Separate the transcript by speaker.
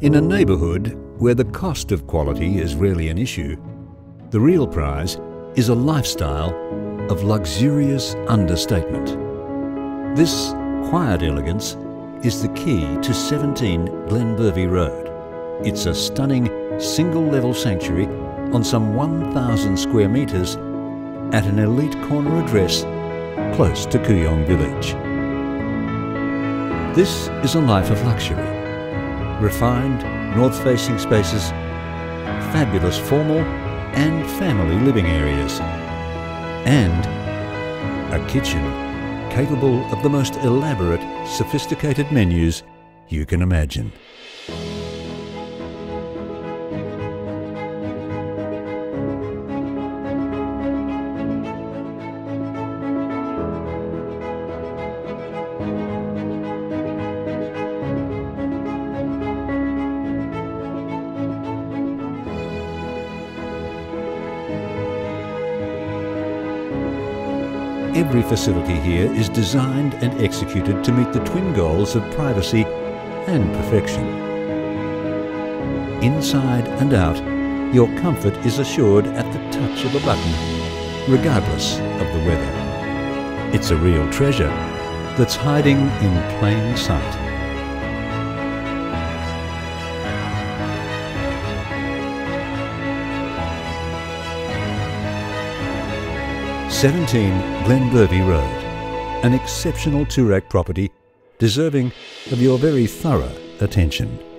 Speaker 1: In a neighbourhood where the cost of quality is rarely an issue, the real prize is a lifestyle of luxurious understatement. This quiet elegance is the key to 17 Glenbervie Road. It's a stunning single-level sanctuary on some 1,000 square metres at an elite corner address close to Kooyong Village. This is a life of luxury. Refined, north-facing spaces, fabulous formal and family living areas, and a kitchen capable of the most elaborate, sophisticated menus you can imagine. Every facility here is designed and executed to meet the twin goals of privacy and perfection. Inside and out, your comfort is assured at the touch of a button, regardless of the weather. It's a real treasure that's hiding in plain sight. Seventeen Glenbervie Road, an exceptional Toorak property deserving of your very thorough attention.